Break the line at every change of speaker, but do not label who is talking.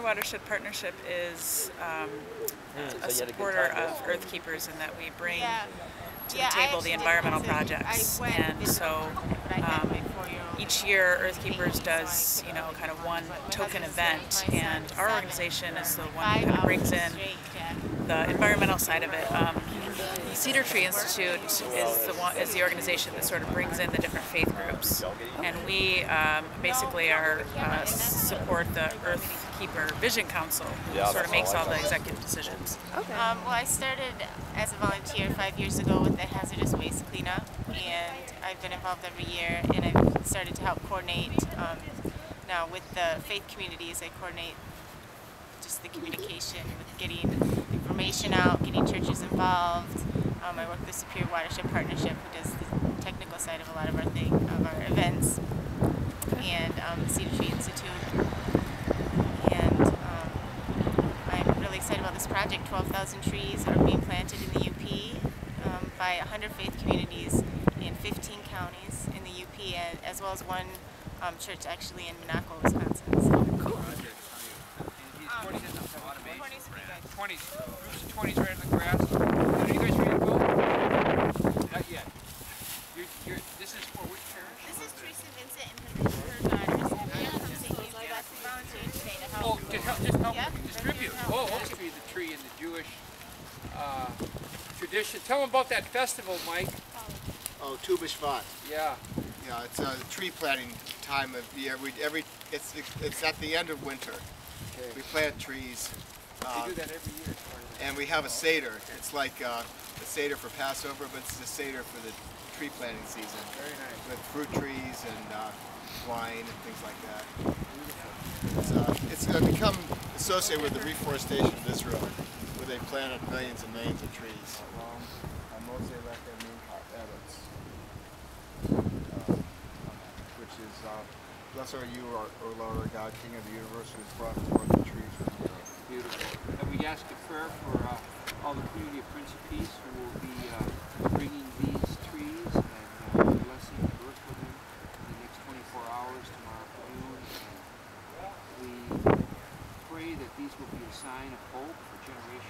Watershed Partnership is um, a supporter of EarthKeepers in that we bring
Yeah.
to
Yeah,
the table the environmental
visit.
projects. And so
time, but I had
um, each year
the
EarthKeepers
vacation, so I
does, you know, kind of one token event, and our organization is the one that kind of brings in the environmental side of it. Um, Cedar Tree Institute is the one is the organization that sort of brings in the different faith groups, and we um, basically are uh, support the EarthKeeper Vision Council, who
Yeah,
sort of makes
all
all the executive decisions.
Okay.
Um, well, I started as a volunteer five years ago with the hazardous waste cleanup, and I've been involved every year, and I've started to help coordinate. Um, now with the faith communities, I coordinate just the communication with getting information out, getting churches involved. Um, I work with the Superior Watershed Partnership, who does the technical side of a lot of our thing, of our events, and um, the Cedar Tree Institute. And um, I'm really excited about this project. 12,000 trees are being planted in the UP um, by 100 faith communities in 15 counties in the UP, as well as one um, church actually in Monico, Wisconsin.
Right in the grass. Are you guys ready to go? Not yet. You're, you're, this is for which parish?
This is Teresa Vincent and her, her daughters. They're from St. Louis. We volunteered today to help.
Oh, to help, just help
Yeah.
distribute.
Yeah.
Oh, okay. The tree in the Jewish uh, tradition. Tell them about that festival, Mike.
Oh, Tu B'Shvat.
Yeah.
Yeah, it's a tree planting time of year. We every it's it's at the end of winter.
Okay.
We plant trees, Uh,
do that every year. as part of the-
and we have a seder. It's like uh, a seder for Passover, but it's a seder for the tree planting season
Very nice.
with fruit trees and uh, wine and things like that. It's, uh, it's uh, become associated with the reforestation of Israel, where they planted millions and millions of trees.
which is, uh, blessed are you, our, O Lord our God, King of the universe, who has brought forth the trees from the earth.
Beautiful. And we ask a prayer for uh, all the community of Prince of Peace who will be uh, bringing these trees and uh, blessing the work with them in the next 24 hours tomorrow afternoon. And we pray that these will be a sign of hope for generations